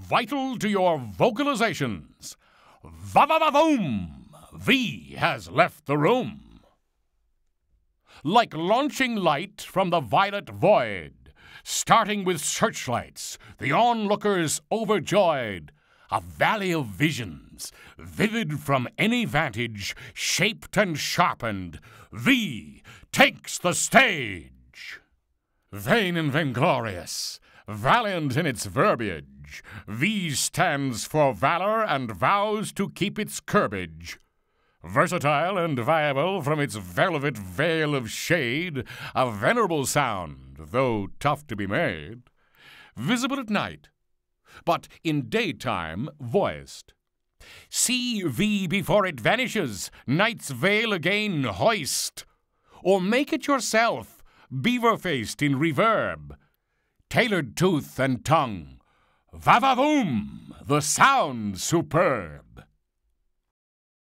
vital to your vocalizations. Va va va boom! V has left the room. Like launching light from the violet void, starting with searchlights, the onlookers overjoyed. A valley of visions, vivid from any vantage, shaped and sharpened. V takes the stage. Vain and vainglorious, valiant in its verbiage, V stands for valor and vows to keep its curbage. Versatile and viable from its velvet veil of shade, a venerable sound, though tough to be made. Visible at night, but in daytime voiced. See V before it vanishes, night's veil again hoist. Or make it yourself, beaver faced in reverb, tailored tooth and tongue. Va va the sound superb.